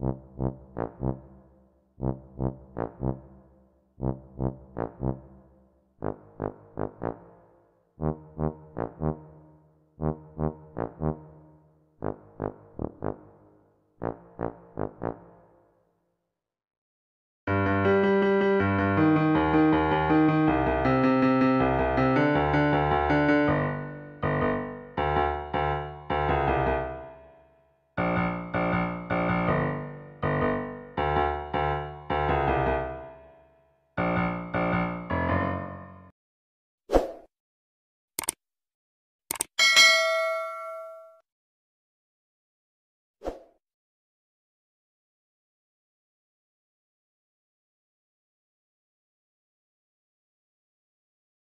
Mm-hmm.